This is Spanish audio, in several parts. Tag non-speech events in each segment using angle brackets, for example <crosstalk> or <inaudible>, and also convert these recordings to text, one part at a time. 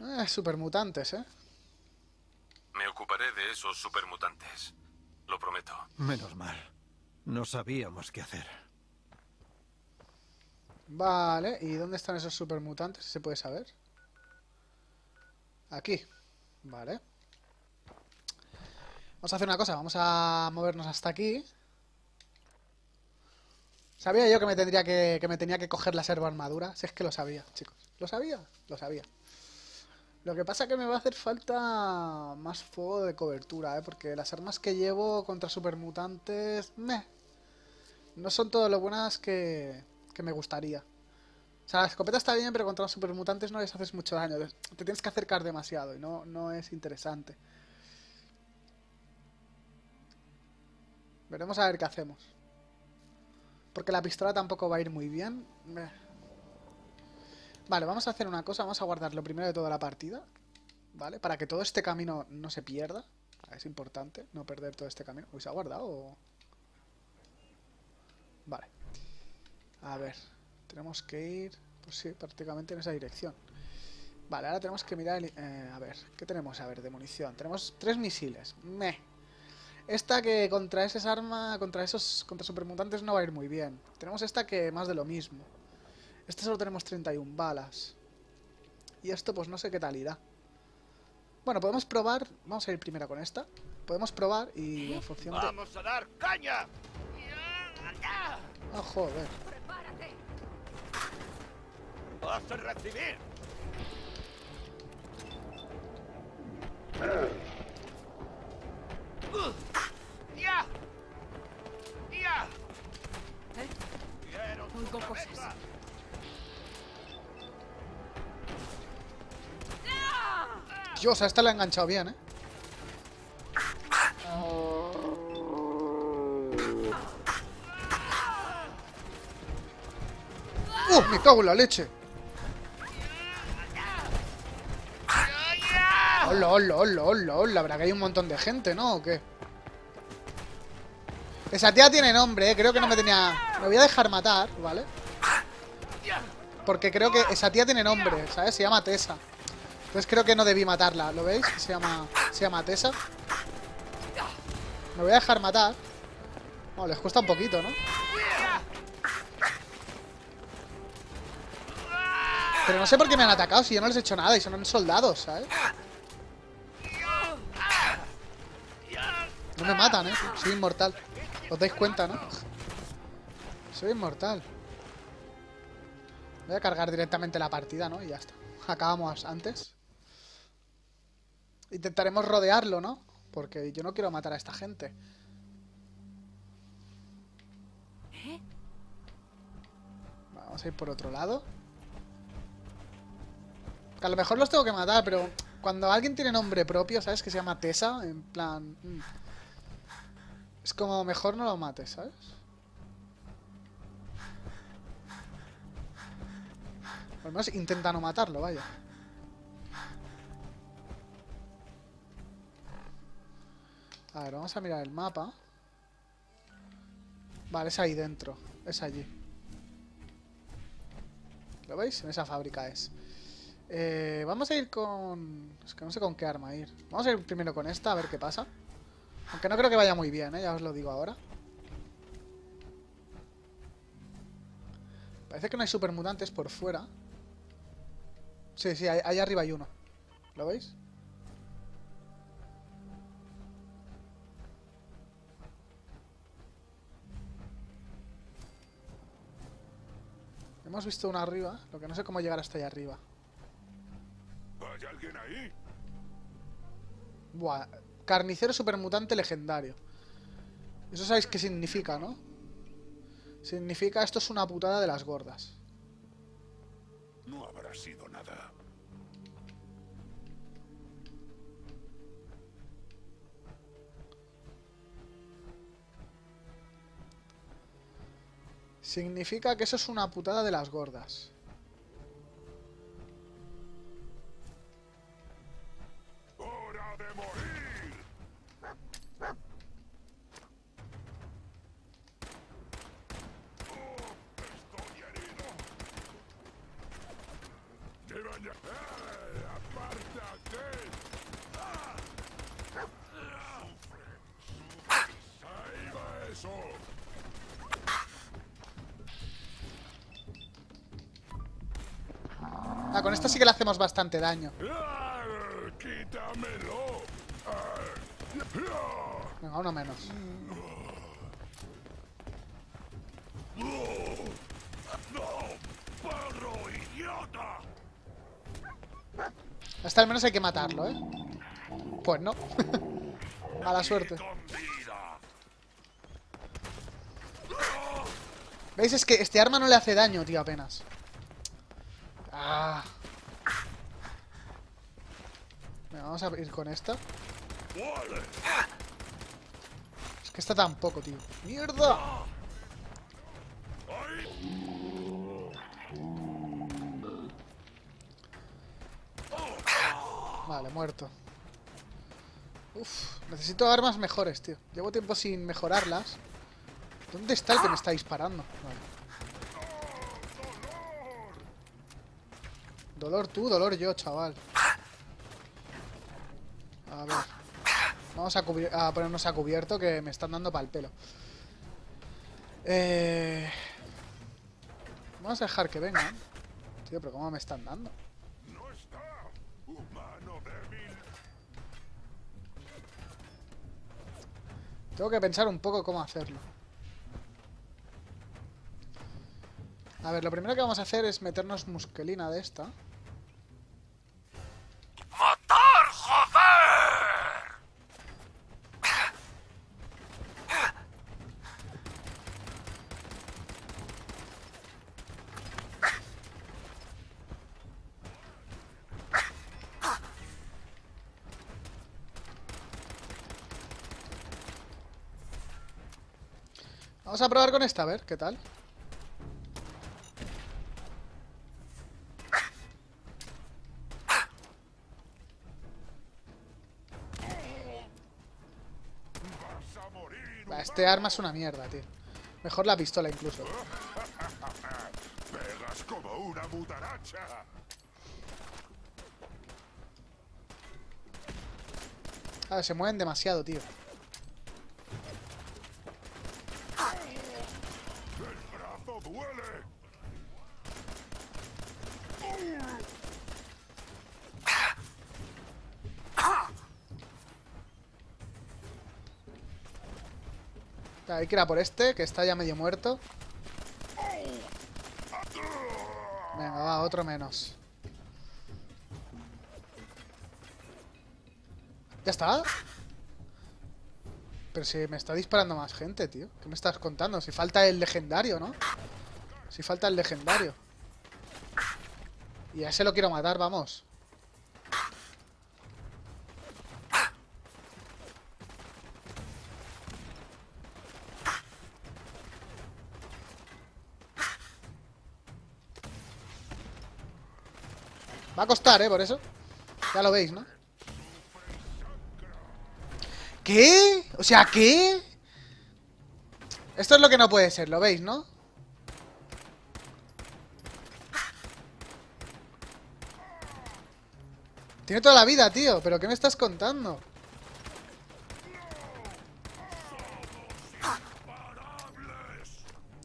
Eh, supermutantes, ¿eh? Me ocuparé de esos supermutantes. Lo prometo. Menos mal. No sabíamos qué hacer. Vale, ¿y dónde están esos supermutantes? ¿Se puede saber? Aquí. Vale. Vamos a hacer una cosa, vamos a movernos hasta aquí. Sabía yo que me tendría que, que me tenía que coger la servo armadura. Si es que lo sabía, chicos. Lo sabía, lo sabía. Lo que pasa es que me va a hacer falta más fuego de cobertura, ¿eh? Porque las armas que llevo contra supermutantes... Meh. No son todo lo buenas que, que me gustaría. O sea, la escopeta está bien, pero contra los supermutantes no les haces mucho daño. Te tienes que acercar demasiado y no, no es interesante. Veremos a ver qué hacemos. Porque la pistola tampoco va a ir muy bien. Meh. Vale, vamos a hacer una cosa. Vamos a guardar lo primero de toda la partida. ¿Vale? Para que todo este camino no se pierda. Es importante no perder todo este camino. Uy, ¿se ha guardado o...? Vale. A ver. Tenemos que ir... Pues sí, prácticamente en esa dirección. Vale, ahora tenemos que mirar... el- eh, a ver, ¿qué tenemos? A ver, de munición. Tenemos tres misiles. Meh. Esta que contra ese arma, contra esos contra supermutantes no va a ir muy bien. Tenemos esta que más de lo mismo. Este solo tenemos 31 balas. Y esto pues no sé qué tal irá. Bueno, podemos probar... Vamos a ir primero con esta. Podemos probar y en función de... ¡Vamos a dar caña! ¡Oh, joder! ¡Prepárate! ¡Vas a recibir! ¡Ya! ¡Ya! ¿Eh? ¡Quiero tu Oigo cosas. Dios, a esta la ha enganchado bien, ¿eh? ¡Uh! ¡Me cago en la leche! ¡Hola, hola, hola, hola, hola! Habrá que hay un montón de gente, ¿no? ¿O qué? Esa tía tiene nombre, ¿eh? Creo que no me tenía... Me voy a dejar matar, ¿vale? Porque creo que esa tía tiene nombre, ¿sabes? Se llama Tessa. Entonces creo que no debí matarla, ¿lo veis? Se llama, se llama Tessa. Me voy a dejar matar. Oh, les cuesta un poquito, ¿no? Pero no sé por qué me han atacado si yo no les he hecho nada y son soldados, ¿sabes? No me matan, ¿eh? Soy inmortal. ¿Os dais cuenta, no? Soy inmortal. Voy a cargar directamente la partida, ¿no? Y ya está. Acabamos antes. Intentaremos rodearlo, ¿no? Porque yo no quiero matar a esta gente. ¿Eh? Vamos a ir por otro lado. Que a lo mejor los tengo que matar, pero cuando alguien tiene nombre propio, ¿sabes? Que se llama Tessa, en plan... mm, Es como mejor no lo mates, ¿sabes? Lo menos intenta no matarlo, vaya. A ver, vamos a mirar el mapa. Vale, es ahí dentro. Es allí. ¿Lo veis? En esa fábrica es. Eh, vamos a ir con... Es que no sé con qué arma ir. Vamos a ir primero con esta, a ver qué pasa. Aunque no creo que vaya muy bien, ¿eh? Ya os lo digo ahora. Parece que no hay supermutantes por fuera. Sí, sí, ahí, ahí arriba hay uno. ¿Lo veis? Hemos visto uno arriba, lo que no sé cómo llegar hasta allá arriba. ¿Hay alguien ahí? Buah, carnicero supermutante legendario. Eso sabéis qué significa, ¿no? Significa esto es una putada de las gordas. No habrá sido Significa que eso es una putada de las gordas. Ah, con esta sí que le hacemos bastante daño. Venga, uno menos. Hasta al menos hay que matarlo, ¿eh? Pues no. <laughs> Mala suerte. ¡Con vida! ¿Veis? Es que este arma no le hace daño, tío, apenas. Ah. Venga, vamos a ir con esta. Es que esta tampoco, tío. ¡Mierda! Vale, muerto. Uf, necesito armas mejores, tío. Llevo tiempo sin mejorarlas. ¿Dónde está el que me está disparando? Vale. Dolor tú, dolor yo, chaval. A ver. Vamos a, ponernos a cubierto que me están dando pal pelo. Eh... Vamos a dejar que vengan. Tío, pero ¿cómo me están dando? Tengo que pensar un poco cómo hacerlo. A ver, lo primero que vamos a hacer es meternos muskelina de esta. Vamos a probar con esta, a ver, ¿qué tal? Este arma es una mierda, tío. Mejor la pistola incluso. ¡Pegas como una mutaracha! A ver, se mueven demasiado, tío. Hay que ir a por este, que está ya medio muerto. Venga, va, otro menos. ¿Ya está? Pero si me está disparando más gente, tío. ¿Qué me estás contando? Si falta el legendario, ¿no? Si falta el legendario. Y a ese lo quiero matar, vamos. Va a costar, ¿eh? Por eso. Ya lo veis, ¿no? ¿Qué? O sea, ¿qué? Esto es lo que no puede ser, ¿lo veis, no? Tiene toda la vida, tío. ¿Pero qué me estás contando?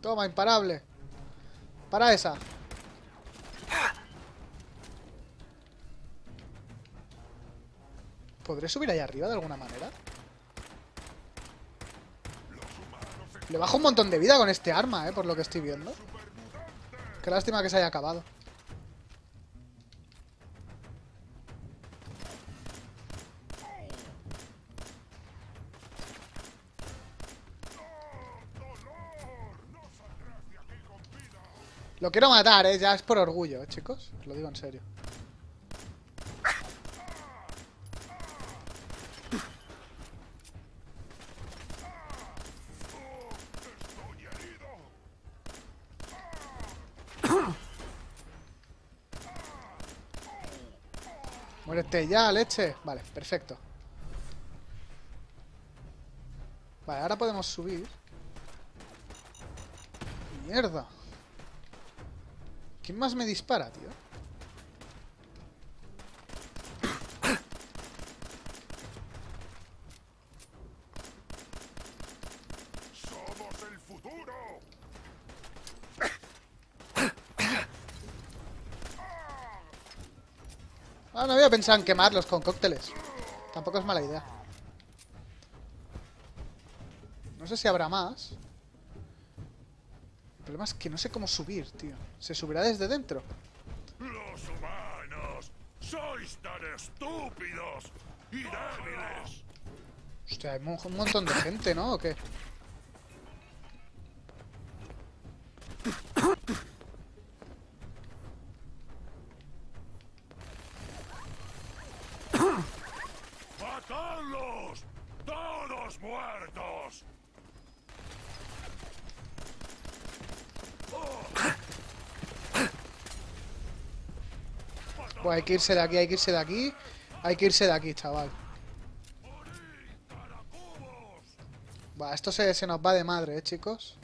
Toma, imparable. Para esa. ¿Podré subir ahí arriba de alguna manera? Le bajo un montón de vida con este arma, eh, por lo que estoy viendo. Qué lástima que se haya acabado. Lo quiero matar, eh, ya es por orgullo, eh, chicos. Os lo digo en serio. Ya, leche. Vale, perfecto. Vale, ahora podemos subir. Mierda. ¿Quién más me dispara, tío? Había pensado en quemarlos con cócteles. Tampoco es mala idea. No sé si habrá más. El problema es que no sé cómo subir, tío. ¿Se subirá desde dentro? Los humanos sois tan estúpidos y débiles. Hostia, hay un, un montón de gente, ¿no? ¿O qué? ¡Matadlos! ¡Todos muertos! Pues hay que irse de aquí, hay que irse de aquí. Hay que irse de aquí, chaval. Va, esto se, se nos va de madre, ¿eh, chicos?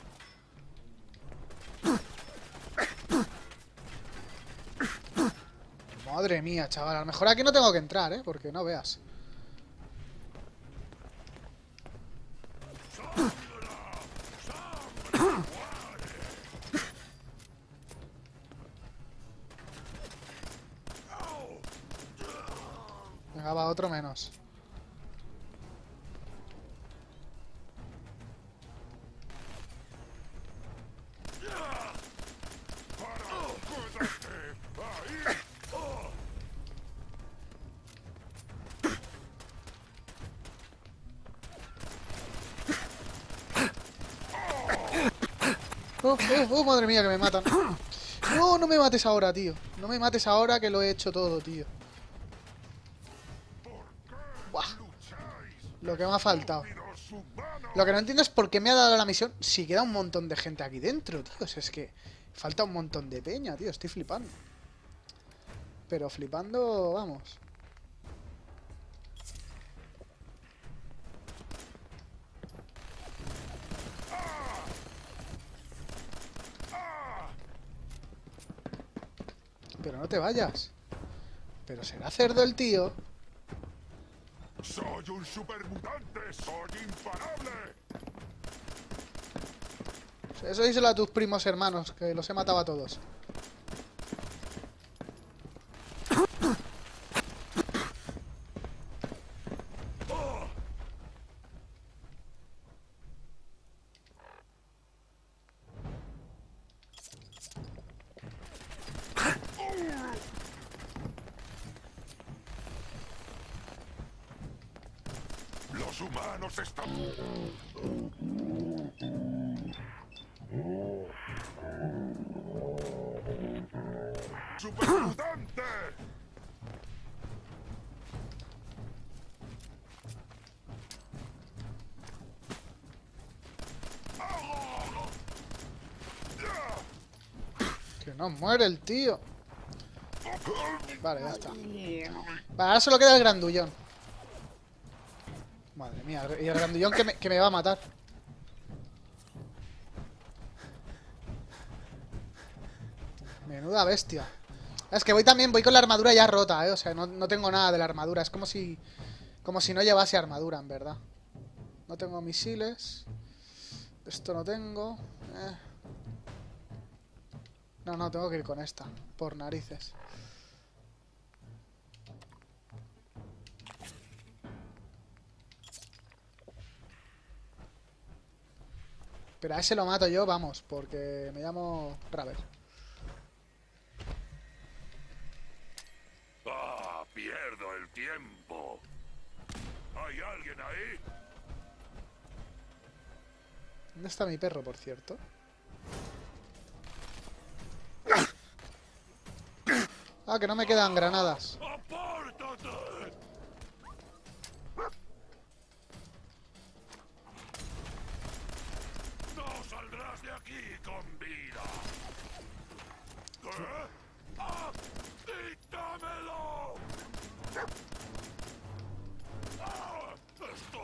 Madre mía, chaval. A lo mejor aquí no tengo que entrar, ¿eh? Porque no veas. Va, otro menos. ¡Oh, oh, oh, madre mía, que me matan! No, no me mates ahora, tío. No me mates ahora que lo he hecho todo, tío. Lo que me ha faltado. Lo que no entiendo es por qué me ha dado la misión si queda un montón de gente aquí dentro, tío. Es que falta un montón de peña, tío. Estoy flipando. Pero flipando, vamos. Pero no te vayas. Pero será cerdo el tío. ¡Soy un supermutante! ¡Soy imparable! Eso díselo a tus primos hermanos, que los he matado a todos. ¡Los humanos están... ¡Supermutante! Que no muere el tío. Vale, ya está. Vale, ahora solo queda el grandullón. Madre mía, y el grandullón que me, que me va a matar. Menuda bestia. Es que voy también, voy con la armadura ya rota, eh. O sea, no, no tengo nada de la armadura. Es como si. Como si no llevase armadura, en verdad. No tengo misiles. Esto no tengo. Eh. No, no, tengo que ir con esta. Por narices. Pero a ese lo mato yo, vamos, porque me llamo Raver. ¡Ah! Pierdo el tiempo. ¿Hay alguien ahí? ¿Dónde está mi perro, por cierto? Ah, que no me quedan granadas.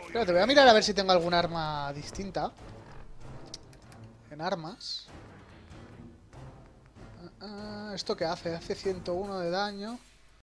Espérate, voy a mirar a ver si tengo algún arma distinta. En armas. ¿Esto qué hace? Hace 101 de daño.